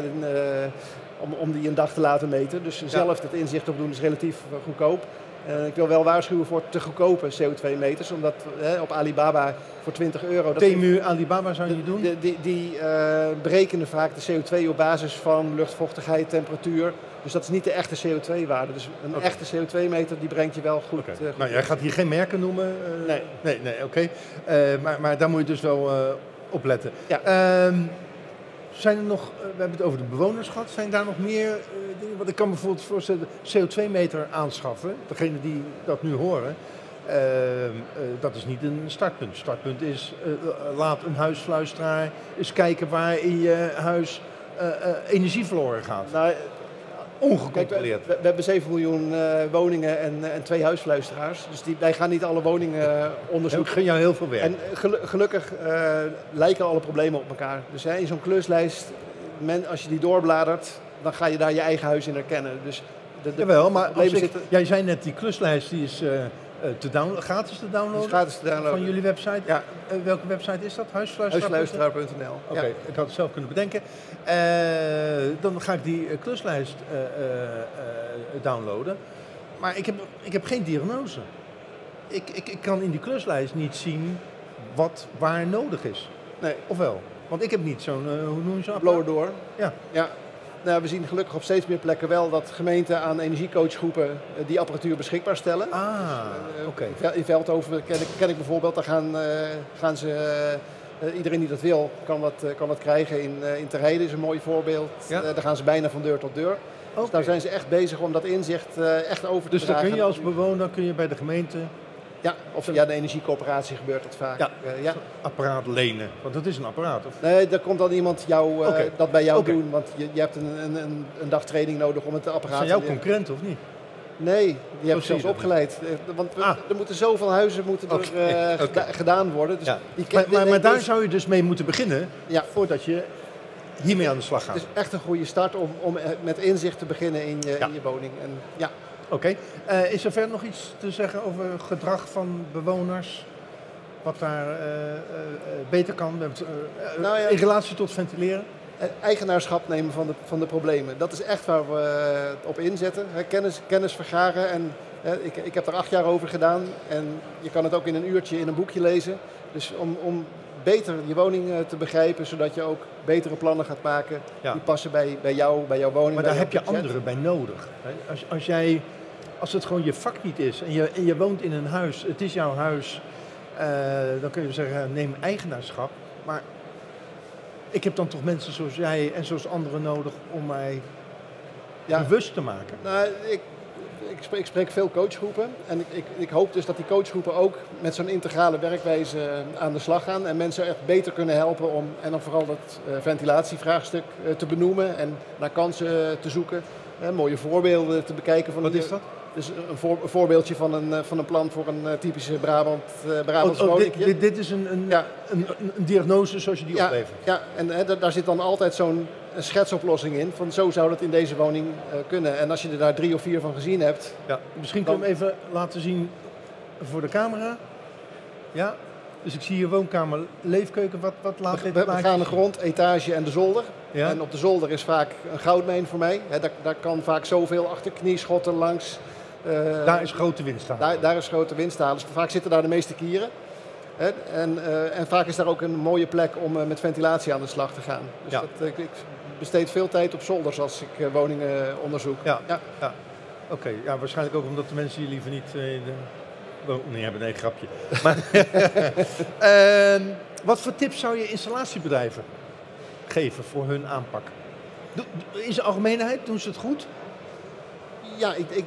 om, om die een dag te laten meten. Dus zelf het inzicht opdoen is relatief goedkoop. Uh, ik wil wel waarschuwen voor te goedkope CO2-meters, omdat op Alibaba voor 20 euro... Temu, Alibaba zou je niet doen? Die, die, die uh, berekenen vaak de CO2 op basis van luchtvochtigheid, temperatuur. Dus dat is niet de echte CO2-waarde. Dus een echte CO2-meter die brengt je wel goed, okay. uh, goed Nou, jij gaat hier geen merken noemen? nee. Nee, nee oké. maar, maar daar moet je dus wel op letten. Ja. Ehm, zijn er nog, eh, we hebben het over de bewoners gehad, zijn daar nog meer uh, dingen? Want ik kan bijvoorbeeld voorstellen, CO2-meter aanschaffen, degene die dat nu horen, uh, uh, dat is niet een startpunt. Startpunt is, laat een huisfluisteraar eens kijken waar in je huis energie verloren gaat. Nou, Ongecontroleerd. we, we, hebben 7 miljoen woningen en, en, twee huisfluisteraars. Dus die, wij gaan niet alle woningen onderzoeken. Ik gun jou heel veel werk. En gelukkig lijken alle problemen op elkaar. Dus in zo'n kluslijst, men, als je die doorbladert, dan ga je daar je eigen huis in herkennen. Dus de, de Jawel, maar ik, zitten... jij zei net, die kluslijst die is te downloaden, gratis te downloaden? gratis te downloaden. Van jullie website? Ja. Uh, welke website is dat? Huisfluisteraar.nl. Oké, okay, ja. ik had het zelf kunnen bedenken. Uh, dan ga ik die kluslijst downloaden. Maar ik heb, ik heb geen diagnose. Ik, ik, ik kan in die kluslijst niet zien wat waar nodig is. Nee. Of wel? Want ik heb niet zo'n, hoe noem je zo'n Blower door. Ja. ja. Nou, we zien gelukkig op steeds meer plekken wel dat gemeenten aan energiecoachgroepen uh, die apparatuur beschikbaar stellen. Ah, uh, oké. Okay. In Veldhoven ken ik, ken ik bijvoorbeeld, daar gaan, gaan ze, iedereen die dat wil, kan dat, kan dat krijgen. In, in Terheide is een mooi voorbeeld. Ja? daar gaan ze bijna van deur tot deur. Okay. Dus daar zijn ze echt bezig om dat inzicht echt over te dus dragen. Dus dan kun je als bewoner kun je bij de gemeente Ja, of via de energiecoöperatie gebeurt dat vaak. Ja. Eh, ja. Apparaat lenen, want dat is een apparaat. Of? Nee, daar komt dan iemand jou, eh, dat bij jou doen, want je, je hebt een, een, een, een dag training nodig om het apparaat Zijn jouw te leren. concurrenten of niet? Nee, die heb ik je zelfs opgeleid. Eh, Want we- Ah. er moeten zoveel huizen moeten gedaan worden. Dus Ja. die Maar, maar, daar zou je dus mee moeten beginnen Ja. voordat je hiermee aan de slag gaat. Het is echt een goede start om, om met inzicht te beginnen in je, Ja. in je woning. En, ja. Oké. Eh, is er verder nog iets te zeggen over gedrag van bewoners? Wat daar eh, eh, beter kan Nou ja. in relatie tot ventileren? Eh, Eigenaarschap nemen van de, van de problemen. Dat is echt waar we op inzetten. Hè, Kennis, kennis vergaren. En, eh, ik, ik heb er acht jaar over gedaan. En je kan het ook in een uurtje in een boekje lezen. Dus om, om beter je woning te begrijpen, zodat je ook betere plannen gaat maken. Ja. Die passen bij, bij jou, bij jouw woning. Maar daar heb je anderen bij nodig. hè. Als, als, jij, als het gewoon je vak niet is en je, en je woont in een huis, het is jouw huis, eh, dan kun je zeggen neem eigenaarschap. Maar ik heb dan toch mensen zoals jij en zoals anderen nodig om mij Ja. bewust te maken. Nou, ik, ik, spreek, ik spreek veel coachgroepen. En ik, ik, ik hoop dus dat die coachgroepen ook met zo'n integrale werkwijze aan de slag gaan. En mensen echt beter kunnen helpen om, en dan vooral dat eh, ventilatievraagstuk eh, te benoemen en naar kansen te zoeken. Mooie voorbeelden te bekijken. Van Wat is dat? Dus een, voor- een voorbeeldje van een, eh, van een plan voor een eh, typische Brabant, eh Brabants Oh, oh, dit, dit, dit is een, een, Ja. een, een- diagnose zoals je die Ja, oplevert. ja, en hè, daar zit dan altijd zo'n schetsoplossing in. Van zo zou dat in deze woning kunnen. En als je er daar drie of vier van gezien hebt, Ja. Misschien kun je hem even laten zien voor de camera. Ja. Dus ik zie hier woonkamer, leefkeuken. Wat, wat laat We, dit we- gaan de grond, etage en de zolder. Ja? En op de zolder is vaak een goudmijn voor mij. Daar, daar kan vaak zoveel achter knieschotten langs. Eh, Daar is grote winst aan. daar, daar is grote winst halen. Dus vaak zitten daar de meeste kieren. Hè, en, eh, en vaak is daar ook een mooie plek om eh, met ventilatie aan de slag te gaan. Dus Ja. dat, ik, ik besteed veel tijd op zolders als ik woningen onderzoek. Ja, Ja. ja. Oké, ja, waarschijnlijk ook omdat de mensen hier liever niet wo- Nee, hebben nee, grapje. Maar, Ehm, wat voor tips zou je installatiebedrijven geven voor hun aanpak? In zijn algemeenheid, doen ze het goed? Ja, ik, ik,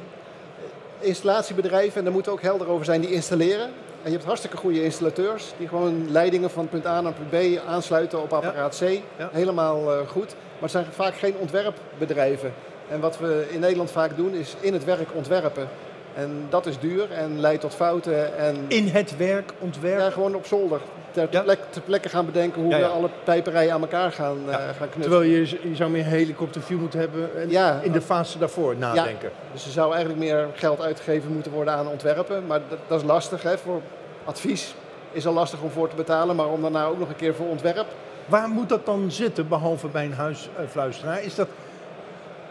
installatiebedrijven, en daar moet ook helder over zijn, die installeren. En je hebt hartstikke goede installateurs die gewoon leidingen van punt A naar punt B aansluiten op apparaat C. Ja. Helemaal eh, goed. Maar het zijn vaak geen ontwerpbedrijven. En wat we in Nederland vaak doen is in het werk ontwerpen. En dat is duur en leidt tot fouten. En In het werk, ontwerp? ja, gewoon op zolder. Ter, Ja. plek, ter plekke gaan bedenken hoe Ja, we alle pijperijen aan elkaar gaan, Ja. gaan knutselen. Terwijl je, je zou meer helikopterview moeten hebben en in de fase daarvoor nadenken. Dus er zou eigenlijk meer geld uitgegeven moeten worden aan ontwerpen. Maar dat, dat is lastig. Hè? Voor advies is al lastig om voor te betalen. Maar om daarna ook nog een keer voor ontwerp. Waar moet dat dan zitten, behalve bij een huisfluisteraar? Is dat,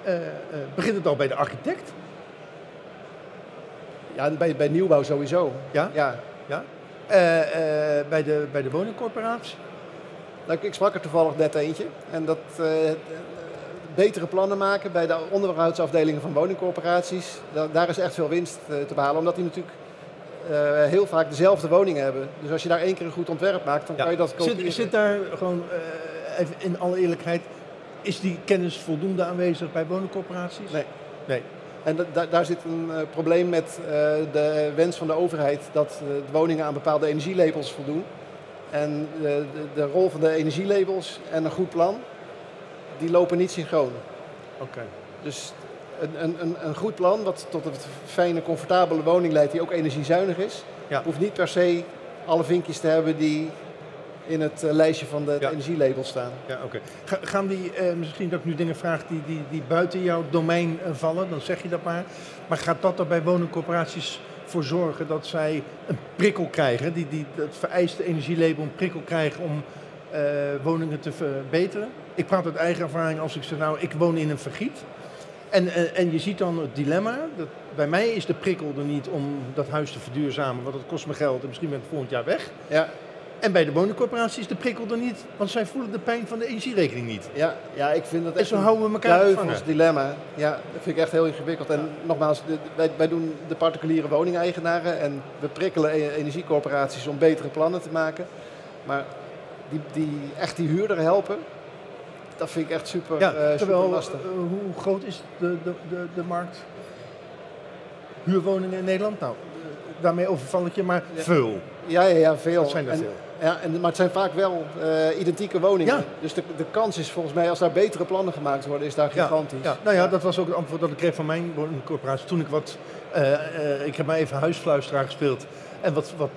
eh, eh, begint het al bij de architect? Ja, bij, bij nieuwbouw sowieso. Ja? Ja. Ja? Eh, eh, bij, de, bij de woningcorporatie? Nou, ik- ik sprak er toevallig net eentje. En dat eh, betere plannen maken bij de onderhoudsafdelingen van woningcorporaties. Da- daar is echt veel winst te behalen. Omdat die natuurlijk eh, heel vaak dezelfde woningen hebben. Dus als je daar één keer een goed ontwerp maakt, dan kan je dat kopiëren. Zit, zit daar gewoon, eh, even in alle eerlijkheid, is die kennis voldoende aanwezig bij woningcorporaties? Nee. Nee. En da- da- daar zit een eh, probleem met eh, de wens van de overheid dat eh, de woningen aan bepaalde energielabels voldoen. En de, de rol van de energielabels en een goed plan, die lopen niet synchroon. Oké. Dus een, een, een, een goed plan wat tot een fijne, comfortabele woning leidt die ook energiezuinig is, Ja. hoeft niet per se alle vinkjes te hebben die in het eh, lijstje van de Ja. energielabel staan. Ja, oké. Ga- Gaan die, eh, misschien dat ik nu dingen vraag die, die, die buiten jouw domein eh, vallen, dan zeg je dat maar. Maar gaat dat er bij woningcorporaties voor zorgen dat zij een prikkel krijgen, die, die het vereiste energielabel een prikkel krijgen om woningen te verbeteren? Ik praat uit eigen ervaring als ik zeg, nou, ik woon in een vergiet. En, en, en je ziet dan het dilemma. Dat, bij mij is de prikkel er niet om dat huis te verduurzamen, want dat kost me geld en misschien ben ik volgend jaar weg. Ja, En bij de woningcorporatie is de prikkel er niet, want zij voelen de pijn van de energierekening niet. ja, ja ik vind dat En echt zo een houden we elkaar duivels dilemma. Ja, dat vind ik echt heel ingewikkeld. En nogmaals, wij, wij doen de particuliere woningeigenaren en we prikkelen e- energiecorporaties om betere plannen te maken. Maar die, die echt die huurder helpen, dat vind ik echt super, Ja, eh, super terwijl, lastig. eh, hoe groot is de, de, de, de markt huurwoningen in Nederland? Nou, daarmee overval ik je, maar Ja. veel. Ja, ja, ja, veel. Dat zijn er En- veel. Ja, en, maar het zijn vaak wel eh, identieke woningen. Ja. Dus de, de kans is volgens mij, als daar betere plannen gemaakt worden, is daar gigantisch. Ja, nou ja, dat was ook het antwoord dat ik kreeg van mijn woningcorporatie. Toen ik wat, eh, eh, ik heb maar even huisfluisteraar gespeeld en wat, wat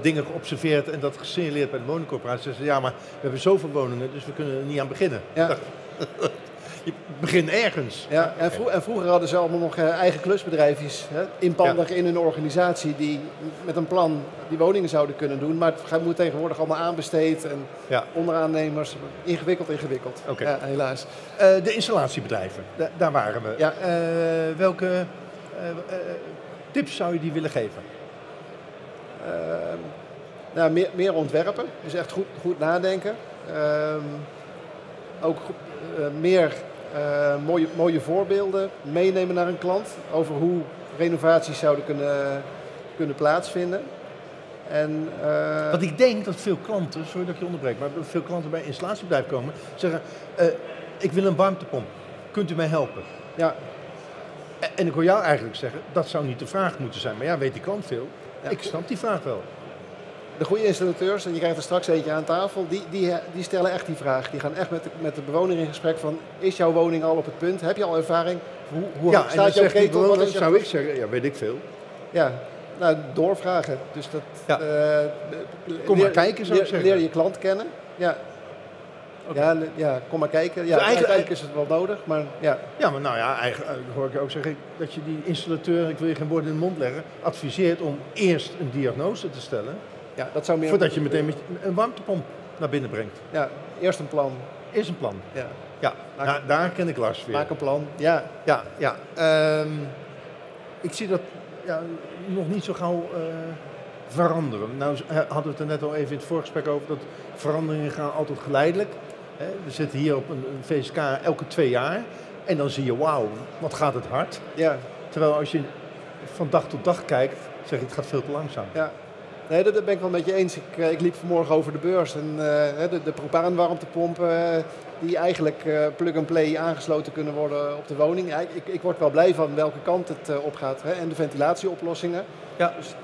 dingen geobserveerd en dat gesignaleerd bij de woningcorporatie. Ze zeiden, ja, maar we hebben zoveel woningen, dus we kunnen er niet aan beginnen. Ja. Je begint ergens. Ja, en, vro- en vroeger hadden ze allemaal nog eh, eigen klusbedrijfjes, hè, inpandig in hun organisatie, die met een plan die woningen zouden kunnen doen. Maar het moet tegenwoordig allemaal aanbesteed en Ja. onderaannemers. Ingewikkeld, ingewikkeld. Ja, helaas. Eh, de installatiebedrijven, da- daar waren we. Ja. Eh, welke tips zou je die willen geven? Nou, meer, meer ontwerpen, dus echt goed, goed nadenken. Ehm, ook meer mooie, mooie voorbeelden meenemen naar een klant over hoe renovaties zouden kunnen, kunnen plaatsvinden. En, eh, Want ik denk dat veel klanten, sorry dat ik je onderbreek, maar veel klanten bij een installatiebedrijf komen zeggen, eh, ik wil een warmtepomp, kunt u mij helpen? ja, En- En ik hoor jou eigenlijk zeggen, dat zou niet de vraag moeten zijn. Maar ja, weet die klant veel? Ja. Ik snap die vraag wel. De goede installateurs, en je krijgt er straks eentje aan tafel, die, die, die stellen echt die vraag. Die gaan echt met de, met de bewoner in gesprek van, is jouw woning al op het punt? Heb je al ervaring? Hoe, hoe ja, staat jouw ketel? Wat bewoner, zou ik zeggen, ja, weet ik veel. Ja, nou, doorvragen. Dus dat, Ja. eh, Kom maar kijken, zou ik leer, zeggen. Leer je klant kennen. Ja. Ja, ja, kom maar kijken. Ja, Dus eigenlijk- is het wel nodig, maar ja. Ja, maar nou ja, eigenlijk eh, hoor ik ook zeggen dat je die installateur, ik wil je geen woorden in de mond leggen, adviseert om eerst een diagnose te stellen, ja, dat zou meer... voordat je meteen met een warmtepomp naar binnen brengt. Ja, eerst een plan. Is een plan. Ja. Ja, daar, daar ken ik Lars weer. Maak een plan. Ja, Ja, ja. Ehm, ik zie dat ja, nog niet zo gauw eh, veranderen. Nou z- hadden we het er net al even in het voorgesprek over dat veranderingen gaan altijd geleidelijk. We zitten hier op een, een VSK elke twee jaar en dan zie je wauw, wat gaat het hard. ja, Terwijl als je van dag tot dag kijkt, zeg je het gaat veel te langzaam. ja. Nee, dat dat ben ik wel met je eens. Ik, eh, ik liep vanmorgen over de beurs en eh, de, de propaanwarmtepompen eh, die eigenlijk plug-and-play aangesloten kunnen worden op de woning. Ja, ik, ik word wel blij van welke kant het eh, op gaat. Hè? En de ventilatieoplossingen. Ja. Dus,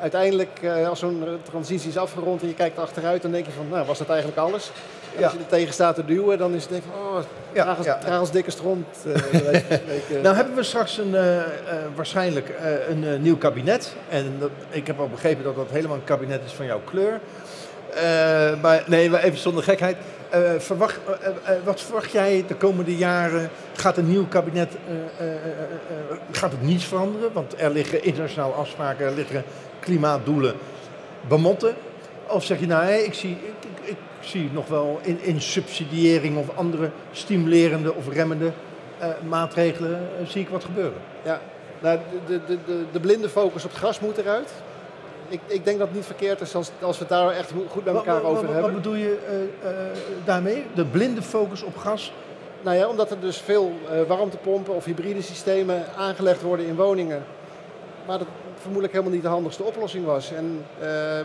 uiteindelijk, als zo'n transitie is afgerond en je kijkt achteruit, dan denk je van, nou, was dat eigenlijk alles? Als je er tegen staat te duwen, dan is het denk van, oh, Ja, traag als, ja. traag als dikke stront. eh. Nou hebben we straks een, eh, eh, waarschijnlijk een nieuw kabinet. En dat, ik heb al begrepen dat dat helemaal een kabinet is van jouw kleur. Maar nee, maar even zonder gekheid. Verwacht, wat verwacht jij de komende jaren? Gaat een nieuw kabinet, gaat het niets veranderen? Want er liggen internationale afspraken, er liggen klimaatdoelen bemotten. Of zeg je nou, hé, ik, zie, ik, ik, zie nog wel in, in subsidiëring of andere stimulerende of remmende eh, maatregelen, eh, zie ik wat gebeuren. Ja, nou, de, de, de, de blinde focus op het gas moet eruit. Ik, ik denk dat het niet verkeerd is als, als we het daar echt goed met elkaar wat, wat- over hebben. Wat bedoel je eh, daarmee? De blinde focus op gas? Nou ja, omdat er dus veel warmtepompen of hybride systemen aangelegd worden in woningen. Waar dat vermoedelijk helemaal niet de handigste oplossing was. En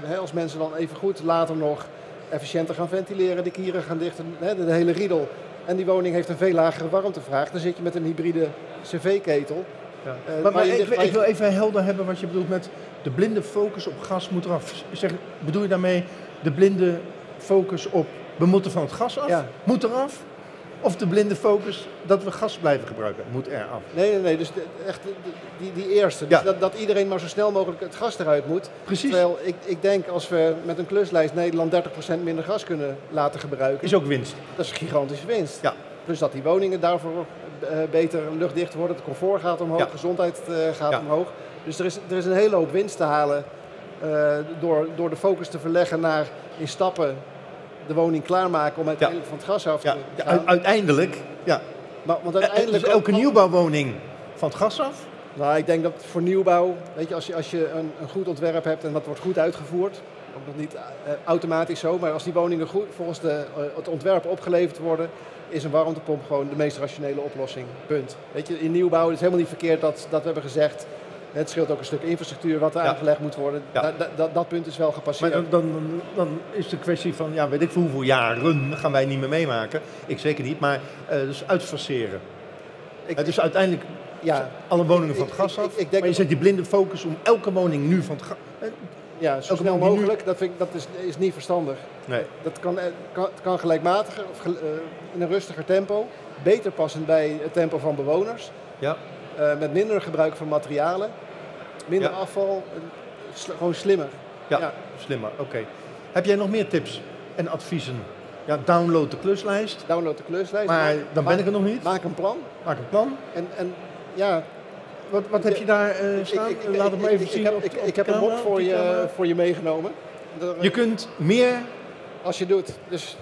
eh, als mensen dan even goed later nog efficiënter gaan ventileren, de kieren gaan dichten, hè, de, hele riedel. En die woning heeft een veel lagere warmtevraag. Dan zit je met een hybride cv-ketel. Ja. Eh, maar ik, dicht- wil even helder hebben wat je bedoelt met de blinde focus op gas moet eraf. Zeg, bedoel je daarmee de blinde focus op we moeten van het gas af? Ja. Moet eraf? Of de blinde focus dat we gas blijven gebruiken? Moet eraf. Nee, nee, nee. Dus de- echt de- die, die eerste. Ja. Dus dat, dat iedereen maar zo snel mogelijk het gas eruit moet. Precies. Terwijl ik, ik denk als we met een kluslijst Nederland 30% minder gas kunnen laten gebruiken. Is ook winst. Dat is een gigantische winst. Ja. Plus dat die woningen daarvoor eh, beter luchtdicht worden. Het comfort gaat omhoog, Ja. gezondheid eh, gaat Ja. omhoog. Dus er is, er is een hele hoop winst te halen eh, door, door de focus te verleggen naar in stappen de woning klaarmaken om uiteindelijk van het gas af te gaan. uiteindelijk. Ja. Maar, want Eh, uiteindelijk Dus elke nieuwbouwwoning van het gas af? Nou, ik denk dat voor nieuwbouw, weet je, als je, als je een, een goed ontwerp hebt en dat wordt goed uitgevoerd, ook nog niet eh, automatisch zo, maar als die woningen goed volgens de, eh, het ontwerp opgeleverd worden, is een warmtepomp gewoon de meest rationele oplossing. Punt. Weet je, in nieuwbouw is het helemaal niet verkeerd dat, dat we hebben gezegd, het scheelt ook een stuk infrastructuur wat er Ja. aangelegd moet worden. Ja. Da- da- da- dat punt is wel gepasseerd. Maar dan, dan, dan is de kwestie van, ja, weet ik voor hoeveel jaren gaan wij niet meer meemaken. Ik zeker niet, maar eh dus uitfaceren. Ik- Eh, dus uiteindelijk Ja, Alle woningen van het gas ik- af. ik- denk maar je zet die blinde focus om elke woning nu van het gas... ja zo snel mogelijk, dat, vind ik, dat is, is niet verstandig. Nee. Dat kan, eh, kan, het kan gelijkmatiger of eh, in een rustiger tempo. Beter passend bij het tempo van bewoners. Ja. Eh, met minder gebruik van materialen. Minder Ja. afval. sl- gewoon slimmer. Ja, Ja. slimmer. Oké. Heb jij nog meer tips en adviezen? Ja, download de kluslijst. Download de kluslijst. Maar maak- dan ben ik er nog niet. Maak een plan. Maak een plan. En, en ja, Wat, wat heb je daar eh, staan? ik- ik- Laat het maar even ik- zien Ik, heb- op, ik, op ik de heb een camera, mop op voor je, camera. voor je meegenomen. Er- Je kunt meer... Als je doet, dus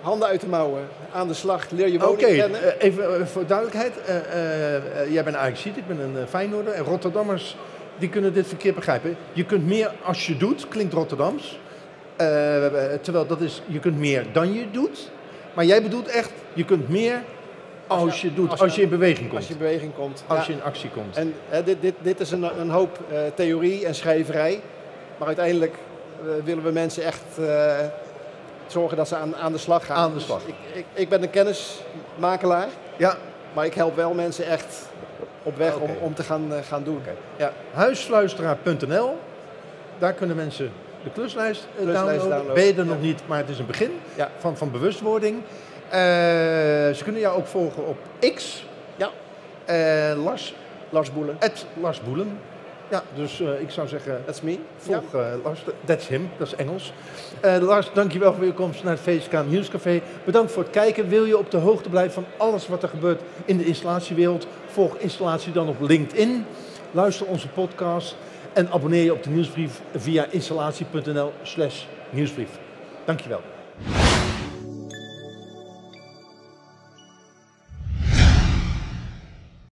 handen uit de mouwen, aan de slag, leer je Oké, woning kennen. eh, even eh, voor duidelijkheid. eh, eh, eh, jij bent ajax ik ben een Feyenoorder. En Rotterdammers die kunnen dit verkeerd begrijpen. Je kunt meer als je doet, klinkt Rotterdams. Eh, eh, terwijl dat is, je kunt meer dan je doet. Maar jij bedoelt echt, je kunt meer als, je- doet, als, als je- in beweging komt. Als je in beweging komt. Als Ja. je in actie komt. En hè, dit, dit, dit is een, een hoop eh, theorie en schrijverij. Maar uiteindelijk eh, willen we mensen echt eh, zorgen dat ze aan, aan de slag gaan. Aan de Dus slag. ik, ik, ik ben een kennismakelaar, Ja, maar ik help wel mensen echt op weg om, om te gaan, eh, gaan doen. Ja. huisfluisteraar.nl. Daar kunnen mensen de kluslijst, eh, Kluslijst downloaden. downloaden, Ben je er ja. nog niet, maar het is een begin Ja. van, van bewustwording. Eh, ze kunnen jou ook volgen op X. Ja. Lars, Lars Boelen, Lars Boelen. Ja, dus eh, ik zou zeggen, that's me. Ja. volg eh, Lars. That's him, dat is Engels. Eh, Lars, dankjewel voor je komst naar het VSK Nieuwscafé. Bedankt voor het kijken. Wil je op de hoogte blijven van alles wat er gebeurt in de installatiewereld? Volg installatie dan op LinkedIn. Luister onze podcast en abonneer je op de nieuwsbrief via installatie.nl slash nieuwsbrief. Dankjewel.